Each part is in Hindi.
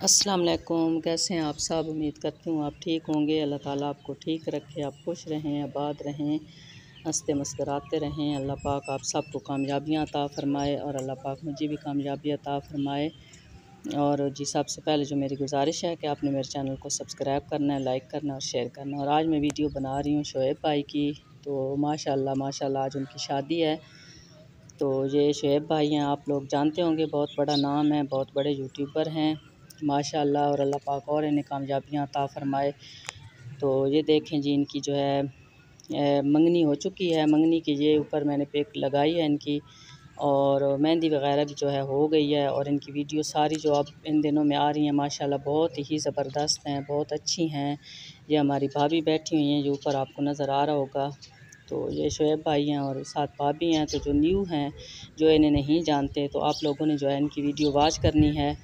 अस्सलाम वालेकुम कैसे हैं आप सब? उम्मीद करती हूँ आप ठीक होंगे। अल्लाह ताला आपको ठीक रखे, आप खुश रहें, आबाद रहें, हँसते मुस्कराते रहें। अल्लाह पाक आप सबको कामयाबियाँ अता फ़रमाए और अल्लाह पाक मुझे भी कामयाबी अता फ़रमाए। और जी सबसे पहले जो मेरी गुजारिश है कि आपने मेरे चैनल को सब्सक्राइब करना है, लाइक करना और शेयर करना। और आज मैं वीडियो बना रही हूँ शोएब भाई की। तो माशाल्लाह माशाल्लाह आज उनकी शादी है। तो ये शोएब भाई हैं, आप लोग जानते होंगे, बहुत बड़ा नाम है, बहुत बड़े यूट्यूबर हैं। माशाल्लाह और अल्लाह पाक और इन्हें कामयाबियाँ अता फ़रमाए। तो ये देखें जी, इनकी जो है मंगनी हो चुकी है। मंगनी की ये ऊपर मैंने पेक लगाई है इनकी और मेहंदी वगैरह भी जो है हो गई है और इनकी वीडियो सारी जो अब इन दिनों में आ रही हैं, माशाल्लाह बहुत ही ज़बरदस्त हैं, बहुत अच्छी हैं। ये हमारी भाभी बैठी हुई हैं जो ऊपर आपको नज़र आ रहा होगा। तो ये शुएब भाई हैं और साथ भाभी हैं तो जो न्यू हैं, जो इन्हें नहीं जानते तो आप लोगों ने जो है इनकी वीडियो वॉच करनी है।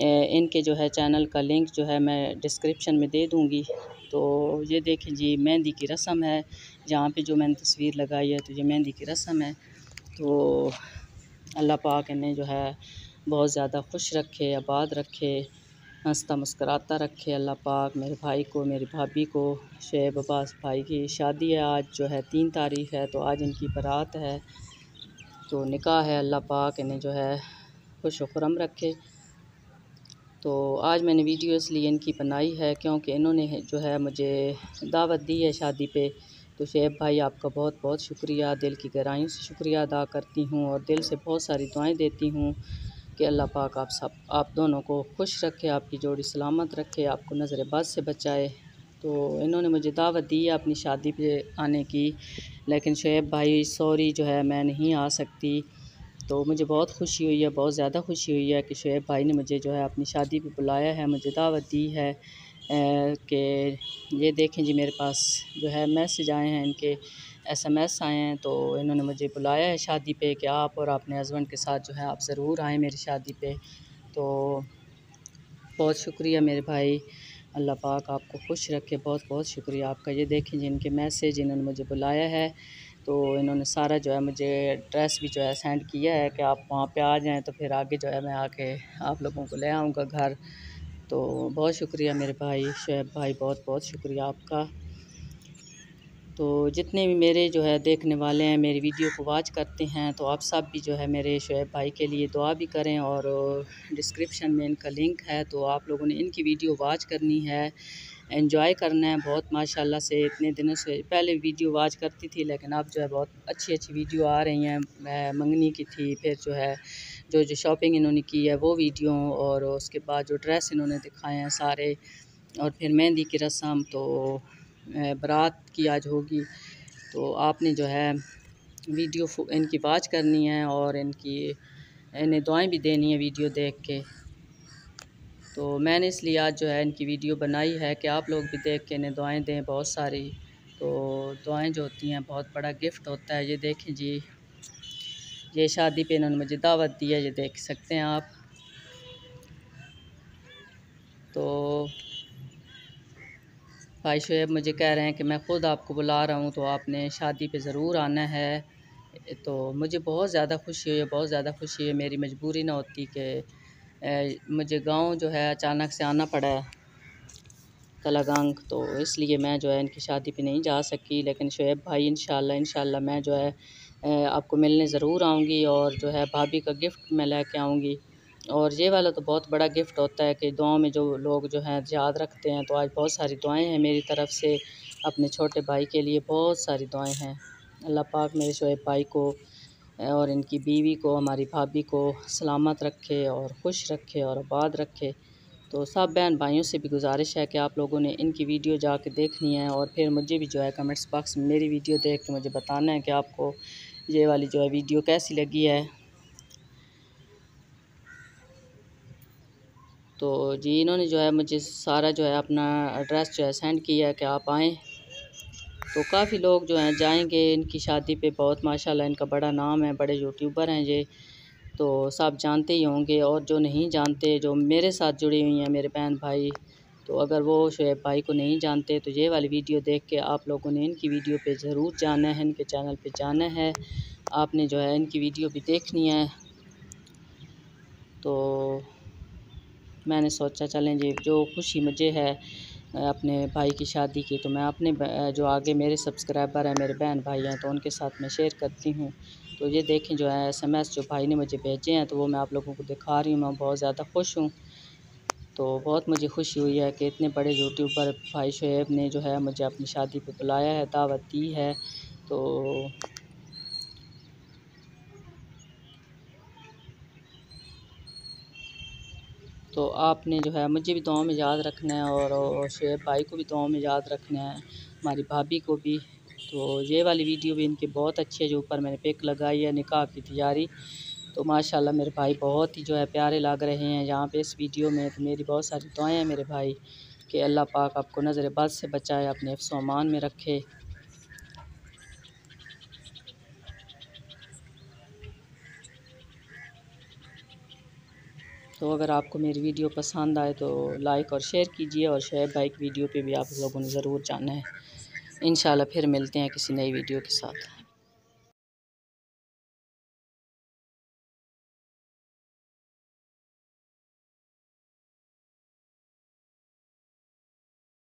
इनके जो है चैनल का लिंक जो है मैं डिस्क्रिप्शन में दे दूँगी। तो ये देखें जी, मेहंदी की रस्म है। जहाँ पे जो मैंने तस्वीर लगाई है तो ये मेहंदी की रस्म है। तो अल्लाह पाक इन्हें जो है बहुत ज़्यादा खुश रखे, आबाद रखे, हंसता मुस्कराता रखे। अल्लाह पाक मेरे भाई को, मेरी भाभी को, शेब अब्बास भाई की शादी है। आज जो है तीन तारीख है तो आज इनकी बारात है। तो निकाह है। अल्लाह पाक इन्हें जो है खुश खुरम रखे। तो आज मैंने वीडियो इसलिए इनकी बनाई है, क्योंकि इन्होंने जो है मुझे दावत दी है शादी पे। तो शेब भाई आपका बहुत बहुत शुक्रिया। दिल की गहराइयों से शुक्रिया अदा करती हूँ और दिल से बहुत सारी दुआएँ देती हूँ कि अल्लाह पाक आप सब, आप दोनों को खुश रखे, आपकी जोड़ी सलामत रखे, आपको नज़र बद से बचाए। तो इन्होंने मुझे दावत दी है अपनी शादी पे आने की, लेकिन शेब भाई, सॉरी, जो है मैं नहीं आ सकती। तो मुझे बहुत खुशी हुई है, बहुत ज़्यादा खुशी हुई है कि शुएब भाई ने मुझे जो है अपनी शादी पे बुलाया है, मुझे दावत दी है कि ये देखें जी मेरे पास जो है मैसेज आए हैं, इनके एसएमएस आए हैं तो इन्होंने मुझे बुलाया है शादी पे कि आप और अपने हस्बैंड के साथ जो है आप ज़रूर आएँ मेरी शादी पे। तो बहुत शुक्रिया मेरे भाई, अल्लाह पाक आपको खुश रखे बहुत बहुत शुक्रिया आपका। ये देखें जिनके मैसेज, इन्होंने मुझे बुलाया है। तो इन्होंने सारा जो है मुझे एड्रेस भी जो है सेंड किया है कि आप वहाँ पे आ जाएँ तो फिर आगे जो है मैं आके आप लोगों को ले आऊँगा घर। तो बहुत शुक्रिया मेरे भाई, शुएब भाई बहुत बहुत शुक्रिया आपका। तो जितने भी मेरे जो है देखने वाले हैं, मेरी वीडियो को वॉच करते हैं तो आप सब भी जो है मेरे शुएब भाई के लिए दुआ भी करें और डिस्क्रिप्शन में इनका लिंक है तो आप लोगों ने इनकी वीडियो वॉच करनी है। एंजॉय करना है, बहुत माशाल्लाह से, इतने दिनों से। पहले वीडियो वाच करती थी, लेकिन अब जो है बहुत अच्छी अच्छी वीडियो आ रही हैं। मंगनी की थी, फिर जो है, जो जो शॉपिंग इन्होंने की है, वो वीडियो और उसके बाद जो ड्रेस इन्होंने दिखाए हैं सारे, और फिर मेहंदी की रस्म तो बारात की आज होगी। तो आपने जो है, वीडियो इनकी वाच करनी है और इनकी, इन्हें दुआएँ भी देनी है वीडियो देख के। तो मैंने इसलिए आज जो है इनकी वीडियो बनाई है कि आप लोग भी देख के इन्हें दुआएँ दें बहुत सारी। तो दुआएँ जो होती हैं, बहुत बड़ा गिफ्ट होता है। ये देखें जी, ये शादी पे इन्होंने मुझे दावत दी है, ये देख सकते हैं आप। तो भाई शुएब मुझे कह रहे हैं कि मैं ख़ुद आपको बुला रहा हूँ तो आपने शादी पे ज़रूर आना है। तो मुझे बहुत ज़्यादा खुशी हुई है बहुत ज़्यादा खुशी है मेरी मजबूरी ना होती कि मुझे गाँव जो है अचानक से आना पड़ा है तलागंग तो इसलिए मैं जो है इनकी शादी पे नहीं जा सकी। लेकिन शुएब भाई इन इंशाल्लाह मैं जो है आपको मिलने ज़रूर आऊँगी और जो है भाभी का गिफ्ट मैं लेके आऊँगी। और ये वाला तो बहुत बड़ा गिफ्ट होता है कि दुआओं में जो लोग जो हैं याद रखते हैं। तो आज बहुत सारी दुआएँ हैं मेरी तरफ़ से, अपने छोटे भाई के लिए बहुत सारी दुआएँ हैं। अल्लाह पाक मेरे शुएब भाई को और इनकी बीवी को, हमारी भाभी को सलामत रखे और खुश रखे और आबाद रखे। तो सब बहन भाइयों से भी गुजारिश है कि आप लोगों ने इनकी वीडियो जा जाके देखनी है और फिर मुझे भी जो है कमेंट्स बॉक्स में मेरी वीडियो देख के मुझे बताना है कि आपको ये वाली जो है वीडियो कैसी लगी है। तो जी, इन्होंने जो है मुझे सारा जो है अपना एड्रेस जो है सेंड किया है कि आप आएँ। तो काफ़ी लोग जो हैं जाएँगे, इनकी शादी पे बहुत, माशाल्लाह, इनका बड़ा नाम है, बड़े यूट्यूबर हैं ये। तो सब जानते ही होंगे और जो नहीं जानते, जो मेरे साथ जुड़ी हुई हैं मेरे बहन भाई तो अगर वो शुएब भाई को नहीं जानते तो ये वाली वीडियो देख के आप लोगों ने इनकी वीडियो पे ज़रूर जाना है, इनके चैनल पे जाना है। आपने जो है इनकी वीडियो भी देखनी है। तो मैंने सोचा, चलें जी, जो खुशी मुझे है अपने भाई की शादी की तो मैं अपने जो आगे मेरे सब्सक्राइबर हैं, मेरे बहन भाई हैं तो उनके साथ मैं शेयर करती हूँ। तो ये देखें, जो है एस एम एस जो भाई ने मुझे भेजे हैं तो वो मैं आप लोगों को दिखा रही हूँ, मैं बहुत ज़्यादा खुश हूँ। तो बहुत मुझे खुशी हुई है कि इतने बड़े यूट्यूबर भाई शुएब ने जो है मुझे अपनी शादी पे बुलाया है, दावत दी है। तो तो आपने जो है, मुझे भी दुआ में याद रखना है और शुएब भाई को भी दुआ में याद रखना है, हमारी भाभी को भी। तो ये वाली वीडियो भी इनकी बहुत अच्छी है, जो ऊपर मैंने पिक लगाई है, निकाह की तैयारी। तो माशाल्लाह मेरे भाई बहुत ही जो है प्यारे लग रहे हैं यहाँ पे इस वीडियो में। तो मेरी बहुत सारी दुआएँ हैं मेरे भाई, कि अल्लाह पाक आपको नज़र बद से बचाए, अपने अफसोमान में रखे। तो अगर आपको मेरी वीडियो पसंद आए तो लाइक और शेयर कीजिए और शेयर बाइक वीडियो पे भी आप लोगों ने ज़रूर जाना है। इन फिर मिलते हैं किसी नई वीडियो के साथ।